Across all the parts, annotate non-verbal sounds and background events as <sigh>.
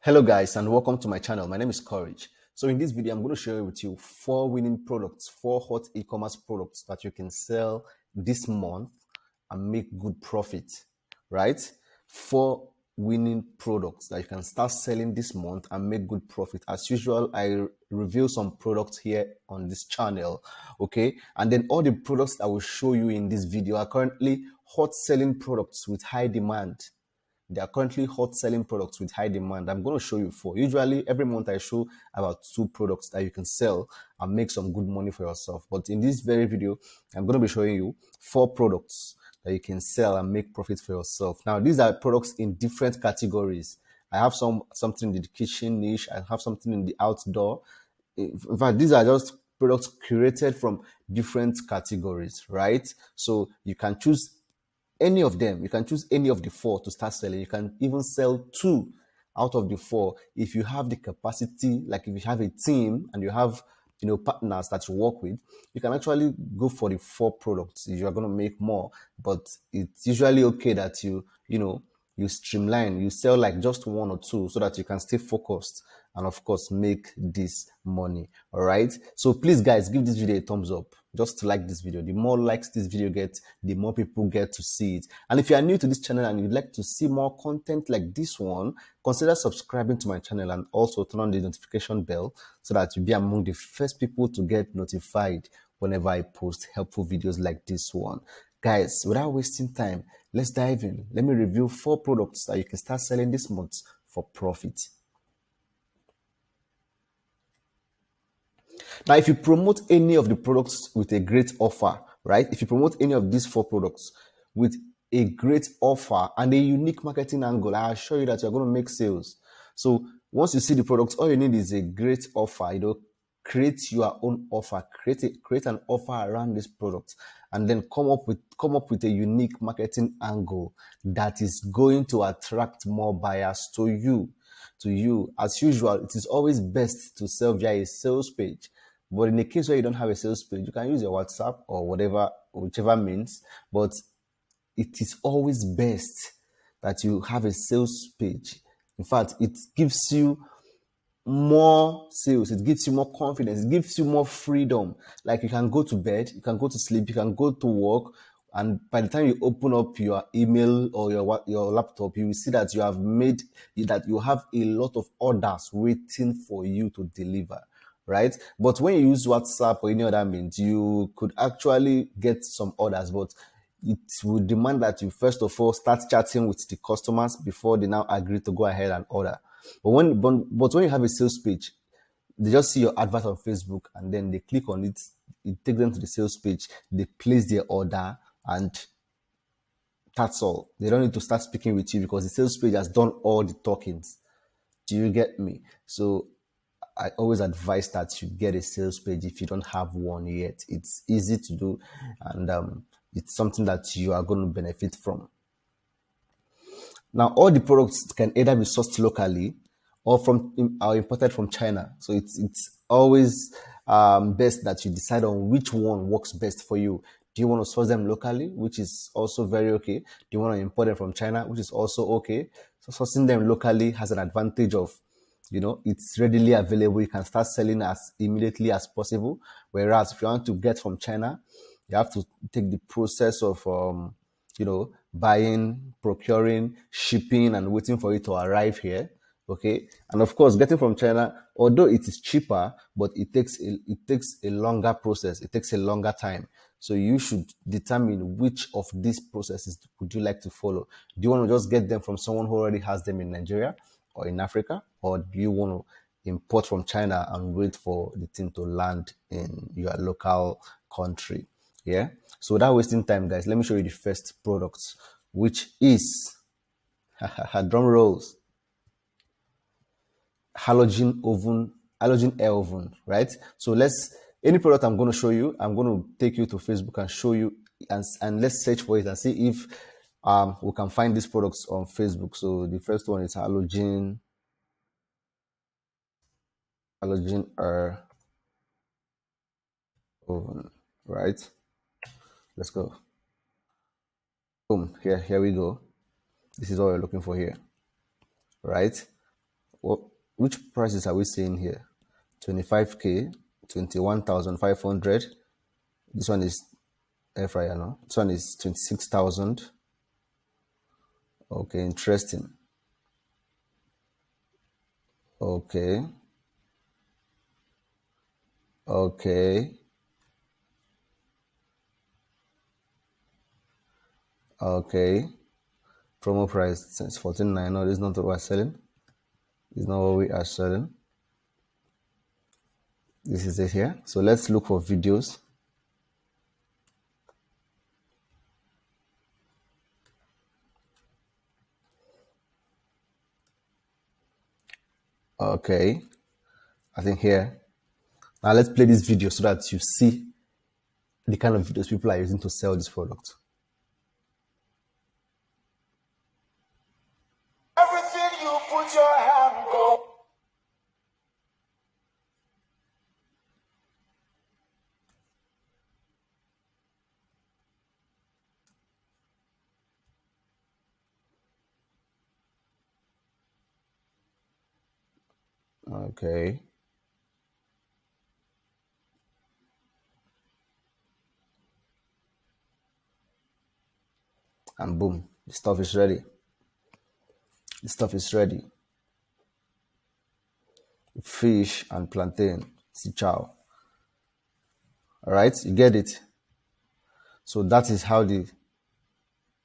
Hello guys and welcome to my channel. My name is Courage. So in this video, I'm going to share with you four winning products, four hot e-commerce products that you can sell this month and make good profit, right? Four winning products that you can start selling this month and make good profit. As usual, I reveal some products here on this channel, okay? And then all the products I will show you in this video are currently hot selling products with high demand they are currently hot selling products with high demand. I'm going to show you four. Usually, every month I show about two products that you can sell and make some good money for yourself. But in this very video, I'm going to be showing you four products that you can sell and make profit for yourself. Now, these are products in different categories. I have some something in the kitchen niche. I have something in the outdoor. In fact, these are just products curated from different categories, right? So you can choose any of them. You can choose any of the four to start selling. You can even sell two out of the four if you have the capacity, like if you have a team and you have you know partners that you work with, you can actually go for the four products. You are going to make more, but it's usually okay that you you know you streamline, you sell like just one or two so that you can stay focused and of course make this money. All right. So please guys, give this video a thumbs up just like this video. The more likes this video gets, the more people get to see it. And if you are new to this channel and you'd like to see more content like this one, consider subscribing to my channel and also turn on the notification bell so that you'll be among the first people to get notified whenever I post helpful videos like this one. Guys, without wasting time, let's dive in. Let me review four products that you can start selling this month for profit. Now, if you promote any of the products with a great offer, right? If you promote any of these four products with a great offer and a unique marketing angle, I assure you that you're going to make sales. So once you see the products, all you need is a great offer. You know, create your own offer, create a, create an offer around this product, and then come up with come up with a unique marketing angle that is going to attract more buyers to you. To you, as usual, it is always best to sell via a sales page but in the case where you don't have a sales page, you can use your WhatsApp or whatever, whichever means. But it is always best that you have a sales page. In fact, it gives you more sales, it gives you more confidence, it gives you more freedom. Like you can go to bed, you can go to sleep, you can go to work, and by the time you open up your email or your your laptop, you will see that you have made that you have a lot of orders waiting for you to deliver right? But when you use WhatsApp or any other means, you could actually get some orders, but it would demand that you first of all start chatting with the customers before they now agree to go ahead and order. But when but, but when you have a sales page, they just see your advert on Facebook and then they click on it, it takes them to the sales page, they place their order and that's all. They don't need to start speaking with you because the sales page has done all the talkings. Do you get me? So I always advise that you get a sales page if you don't have one yet. It's easy to do and um, it's something that you are going to benefit from. Now, all the products can either be sourced locally or from are imported from China. So it's it's always um, best that you decide on which one works best for you. Do you want to source them locally, which is also very okay? Do you want to import them from China, which is also okay? So sourcing them locally has an advantage of you know it's readily available. You can start selling as immediately as possible. Whereas if you want to get from china you have to take the process of um, you know buying procuring shipping and waiting for it to arrive here okay? And of course getting from china although it is cheaper but it takes a, it takes a longer process. It takes a longer time. So you should determine which of these processes would you like to follow. Do you want to just get them from someone who already has them in nigeria or in Africa, or do you want to import from China and wait for the thing to land in your local country? Yeah. So without wasting time, guys, let me show you the first product, which is <laughs> drum rolls halogen oven, halogen air oven, right? So let's any product I'm going to show you, I'm going to take you to Facebook and show you and, and let's search for it and see if um, we can find these products on Facebook. So the first one is halogen, halogen air oven, right? Let's go. Boom, here, here we go. This is what we're looking for here, right? what which prices are we seeing here 25k 21500 this one is air fryer no this one is 26000 okay interesting. Okay. Okay. Okay. Promo price since 14.9 no this is not what we're selling. This is not what we are selling. This is it here. So let's look for videos okay. I think here. Now let's play this video so that you see the kind of videos people are using to sell this product everything you put your hand go Okay. And boom, the stuff is ready. The stuff is ready. Fish and plantain, chow. All right, you get it. So that is how the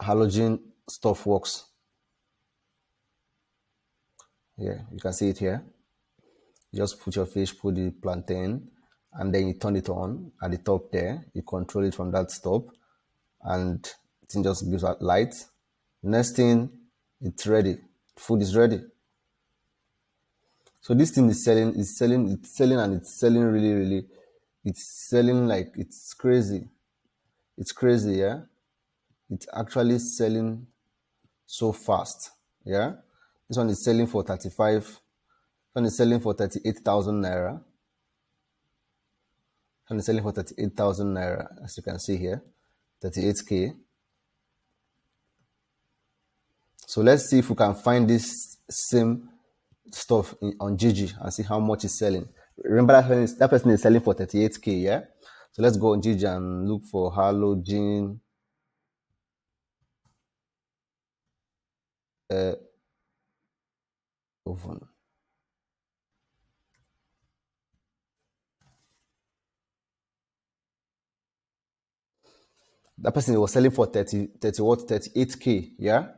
halogen stuff works. Yeah, you can see it here just put your fish, put the plantain, and then you turn it on at the top there. You control it from that stop, and it just gives out light. Next thing, it's ready. Food is ready. So this thing is selling, it's selling, it's selling, and it's selling really, really. It's selling like it's crazy. It's crazy, yeah. It's actually selling so fast, yeah. This one is selling for 35 one is selling for 38,000 naira. One is selling for 38,000 naira, as you can see here, 38k. So let's see if we can find this same stuff in, on Jiji and see how much it's selling. Remember that person, is, that person is selling for 38k, yeah? So let's go on Jiji and look for halogen uh, oven. That person was selling for 30, 30 what, 38k, yeah?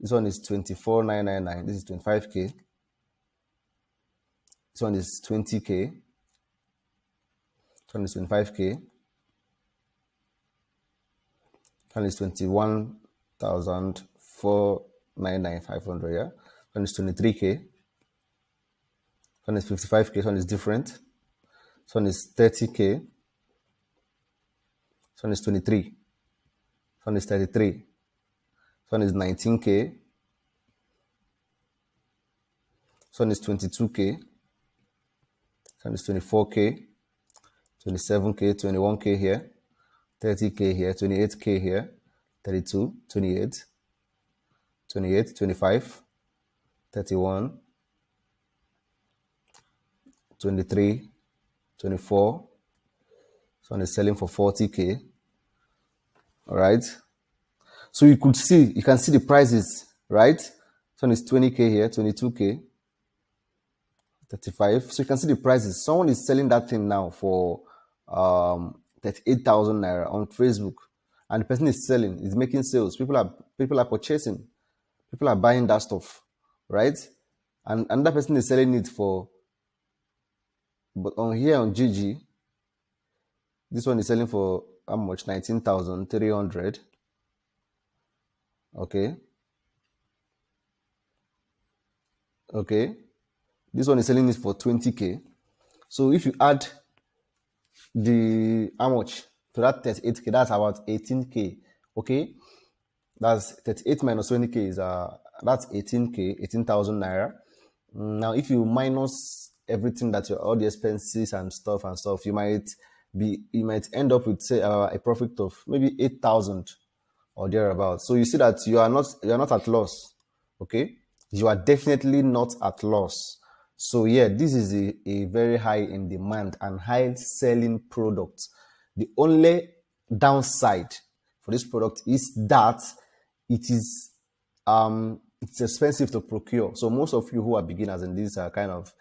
This one is 24,999. This is 25k. This one is 20k. This one is 25k. This one is 21,499,500, yeah? This one is 23k. This one is 55k. This one is different. This one is 30k. This one is 23 one is 33. This one is 19K. This one is 22K. This one is 24K. 27K, 21K here. 30K here, 28K here. 32, 28, 28, 25, 31, 23, 24. One is selling for 40K. All right. So you could see, you can see the prices, right? One is 20K here, 22K, 35. So you can see the prices. Someone is selling that thing now for um, 38,000 naira on Facebook. And the person is selling, is making sales. People are people are purchasing. People are buying that stuff, right? And another person is selling it for but on here on Jiji, this one is selling for how much? 19,300 okay. Okay. This one is selling this for 20k so if you add the how much? To that 38k that's about 18k okay. That's 38 minus 20k is uh that's 18k 18,000 naira. Now if you minus everything that your all the expenses and stuff and stuff you might be you might end up with say uh, a profit of maybe 8000 or thereabouts so you see that you are not you are not at loss okay you are definitely not at loss. So yeah, this is a, a very high in demand and high selling product. The only downside for this product is that it is um it's expensive to procure. So most of you who are beginners in this uh, kind of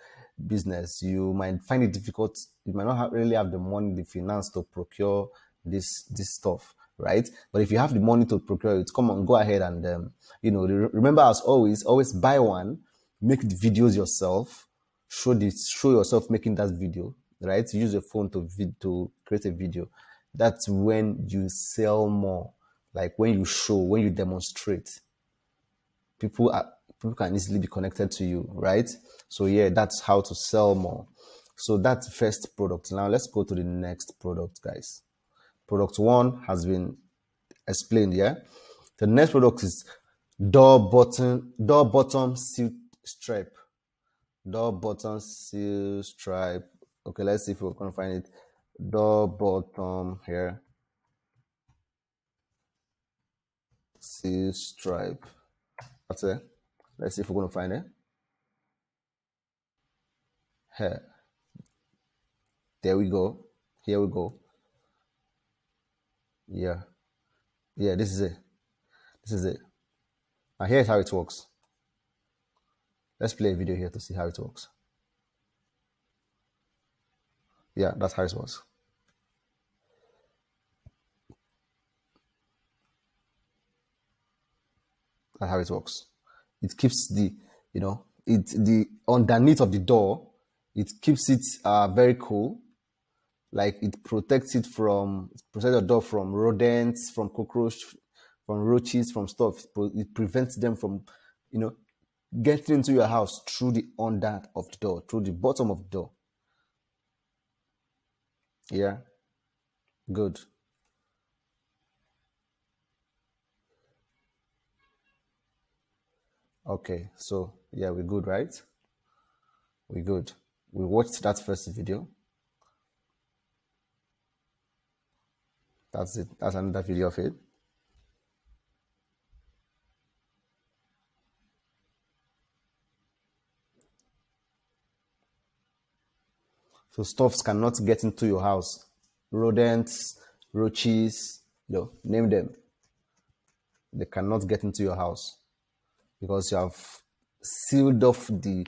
business, you might find it difficult. You might not have, really have the money, the finance to procure this this stuff, right? But if you have the money to procure it, come on, go ahead and um, you know remember as always, always buy one, make the videos yourself, show this, show yourself making that video, right? Use your phone to vid- to create a video. That's when you sell more, like when you show, when you demonstrate. People are people can easily be connected to you, right? So yeah, that's how to sell more. So that's first product. Now let's go to the next product, guys. Product one has been explained, yeah. The next product is door button, door bottom seal stripe. Door bottom seal stripe. Okay, let's see if we can find it. Door bottom here. Seal stripe. That's it. Let's see if we're gonna find it. Here. There we go. Here we go. Yeah. Yeah, this is it. This is it. Now here's how it works. Let's play a video here to see how it works. Yeah, that's how it works. That's how it works. It keeps the, you know, it the underneath of the door, it keeps it uh, very cool. Like it protects it from protects the door from rodents from cockroach from roaches from stuff. It prevents them from you know getting into your house through the under of the door through the bottom of the door. Yeah. Good okay so yeah we're good right we're good we watched that first video That's it. That's another video of it. So stuffs cannot get into your house. Rodents, roaches, you know, name them. They cannot get into your house because you have sealed off the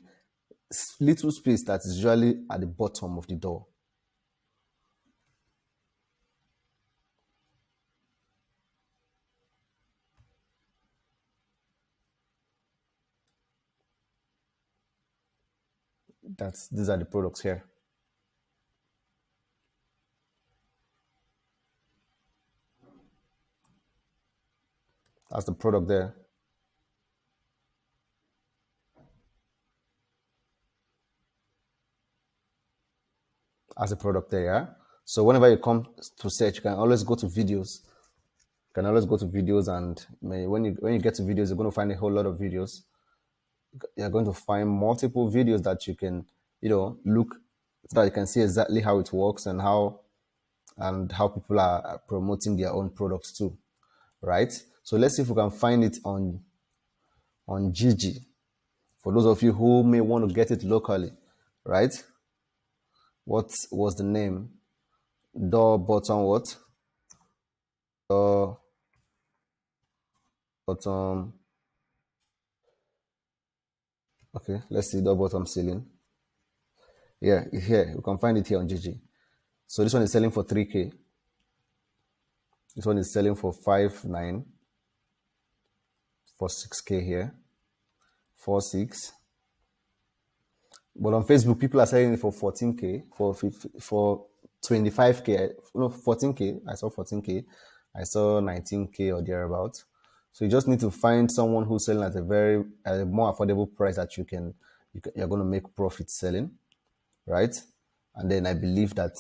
little space that is usually at the bottom of the door. That's these are the products here. That's the product there. As a product there, yeah. So whenever you come to search, you can always go to videos. You can always go to videos, and when you when you get to videos, you're going to find a whole lot of videos you're going to find multiple videos that you can, you know, look so that you can see exactly how it works and how and how people are promoting their own products too, right? So let's see if we can find it on on Jiji. For those of you who may want to get it locally, right? What was the name? Door bottom what? Door bottom Okay, let's see the bottom ceiling. Yeah, here you can find it here on Jiji. So this one is selling for 3k. This one is selling for 5 9 for 6k here. 4 6. But on Facebook, people are selling it for 14k, for for 25k, no 14k. I saw 14k. I saw 19k or thereabouts. So you just need to find someone who's selling at a very at a more affordable price that you can, you can you're going to make profit selling, right? And then I believe that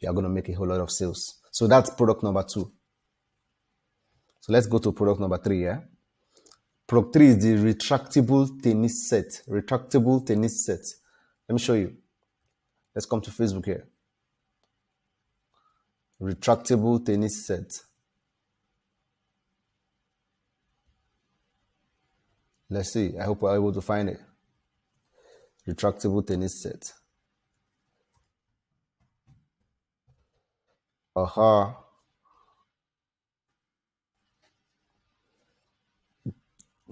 you are going to make a whole lot of sales. So that's product number two. So let's go to product number three. Yeah. Product three is the retractable tennis set. Retractable tennis set. Let me show you. Let's come to Facebook here. Retractable tennis set. Let's see. I hope we're able to find it. Retractable tennis set. Aha. Uh-huh.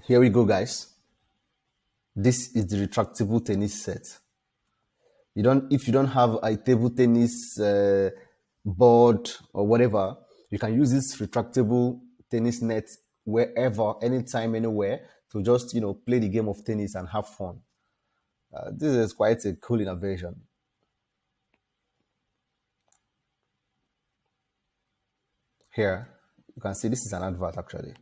Here we go, guys. This is the retractable tennis set. You don't, if you don't have a table tennis uh, board or whatever, you can use this retractable tennis net wherever, anytime, anywhere to just you know play the game of tennis and have fun. Uh, this is quite a cool innovation. Here, you can see this is an advert actually.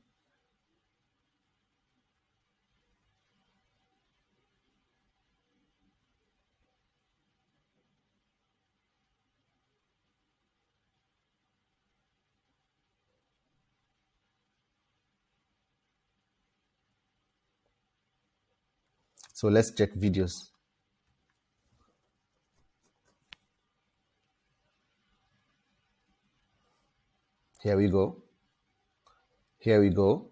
So let's check videos. Here we go. Here we go.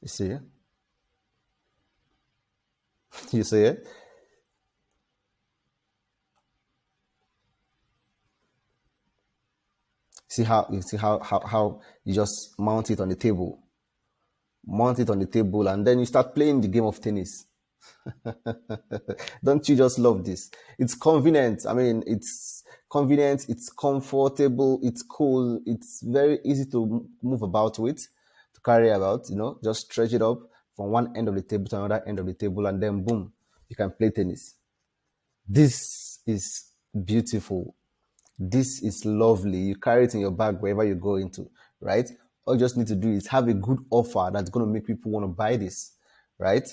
You see it? <laughs> You see it? See how you see how, how how you just mount it on the table, mount it on the table, and then you start playing the game of tennis. <laughs> Don't you just love this? It's convenient. I mean, it's convenient. It's comfortable. It's cool. It's very easy to move about with, to carry about. You know, just stretch it up from one end of the table to another end of the table, and then boom, you can play tennis. This is beautiful. This is lovely. You carry it in your bag wherever you go into, right? All you just need to do is have a good offer that's going to make people want to buy this, right?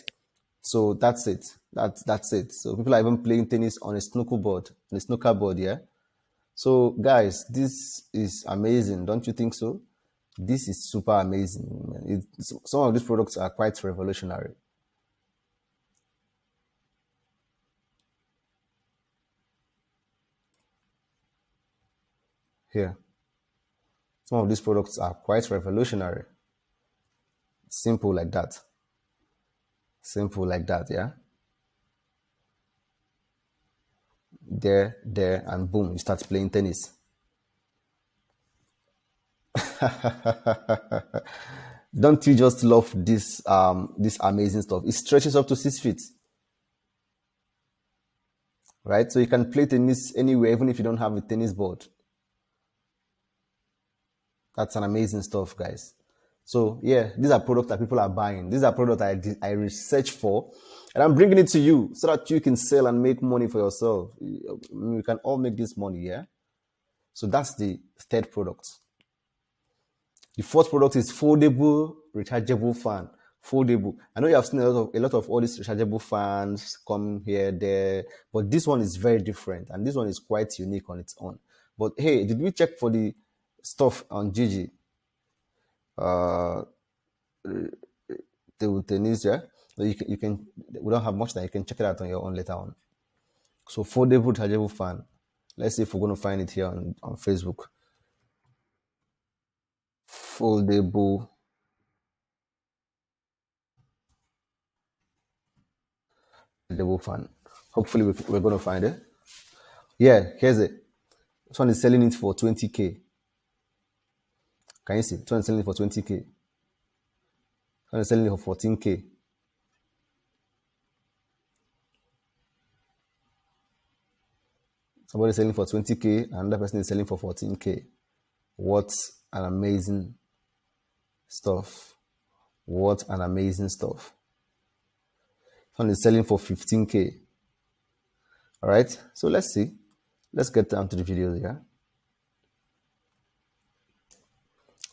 So that's it. That's that's it. So people are even playing tennis on a snooker board, on a snooker board, yeah. So guys, this is amazing, don't you think so? This is super amazing. It, some of these products are quite revolutionary. Here. Some of these products are quite revolutionary. Simple like that. Simple like that, yeah? There, there, and boom, you start playing tennis. <laughs> Don't you just love this um this amazing stuff? It stretches up to six feet. Right? So you can play tennis anywhere, even if you don't have a tennis board. That's an amazing stuff, guys. So yeah, these are products that people are buying. These are products I I research for, and I'm bringing it to you so that you can sell and make money for yourself. We can all make this money, yeah. So that's the third product. The fourth product is foldable rechargeable fan. Foldable. I know you have seen a lot of a lot of all these rechargeable fans come here there, but this one is very different, and this one is quite unique on its own. But hey, did we check for the stuff on Jiji. Uh, the Tunisia. You can, you can, we don't have much that you can check it out on your own later on. So for foldable chargeable fan. Let's see if we're going to find it here on, on Facebook. Foldable chargeable fan. Hopefully we're going to find it. Yeah, here's it. This one is selling it for 20k. Can you see? Someone selling it for 20k. Someone selling it for 14k. Somebody selling for 20k, another person is selling for 14k. What an amazing stuff. What an amazing stuff. Someone is selling for 15k. All right, so let's see. Let's get down to the video here.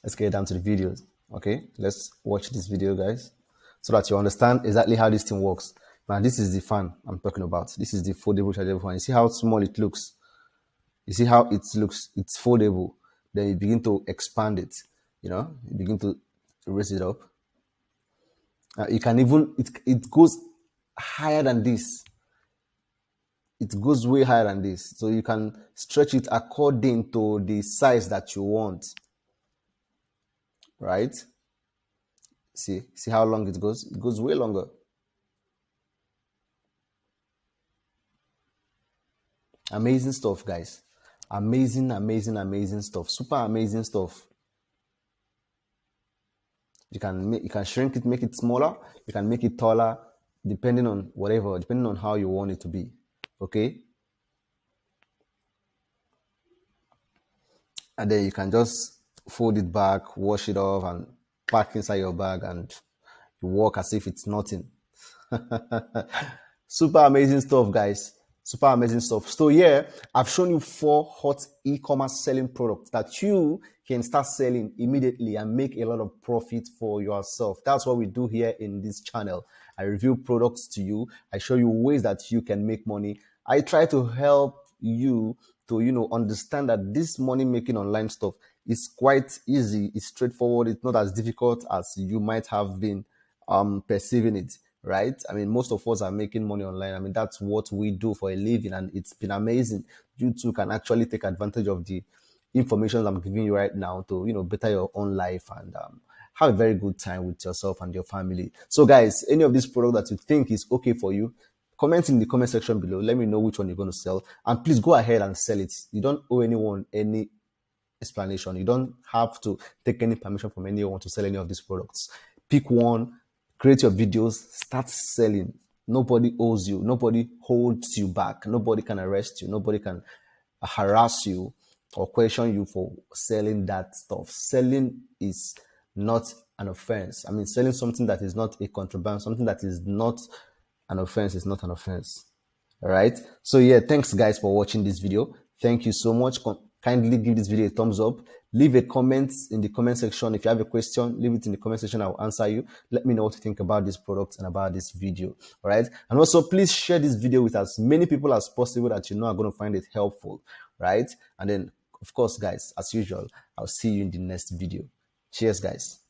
Let's get down to the videos. Okay, let's watch this video, guys, so that you understand exactly how this thing works. Now, this is the fan I'm talking about. This is the foldable chargeable fan. You see how small it looks? You see how it looks? It's foldable. Then you begin to expand it. You know, you begin to raise it up. Uh, you can even it it goes higher than this. It goes way higher than this, so you can stretch it according to the size that you want. Right? See, see how long it goes? It goes way longer. Amazing stuff, guys. Amazing, amazing, amazing stuff. Super amazing stuff. You can make, you can shrink it, make it smaller. You can make it taller, depending on whatever, depending on how you want it to be. Okay. And then you can just fold it back, wash it off, and pack inside your bag, and you walk as if it's nothing. <laughs> Super amazing stuff, guys. Super amazing stuff. So yeah, I've shown you four hot e-commerce selling products that you can start selling immediately and make a lot of profit for yourself. That's what we do here in this channel. I review products to you. I show you ways that you can make money. I try to help you to, you know, understand that this money making online stuff is quite easy. It's straightforward. It's not as difficult as you might have been um, perceiving it right? I mean, most of us are making money online. I mean, that's what we do for a living, and it's been amazing. You too can actually take advantage of the information I'm giving you right now to, you know, better your own life and um, have a very good time with yourself and your family. So, guys, any of this product that you think is okay for you, comment in the comment section below. Let me know which one you're going to sell, and please go ahead and sell it. You don't owe anyone any explanation. You don't have to take any permission from anyone to sell any of these products. Pick one create your videos, start selling. Nobody owes you, nobody holds you back, nobody can arrest you, nobody can harass you or question you for selling that stuff. Selling is not an offense. I mean, selling something that is not a contraband, something that is not an offense is not an offense. All right. So yeah, thanks guys for watching this video. Thank you so much. Kindly give this video a thumbs up. Leave a comment in the comment section. If you have a question, leave it in the comment section. I will answer you. Let me know what you think about this product and about this video. All right. And also, please share this video with as many people as possible that you know are going to find it helpful. Right. And then, of course, guys, as usual, I'll see you in the next video. Cheers, guys.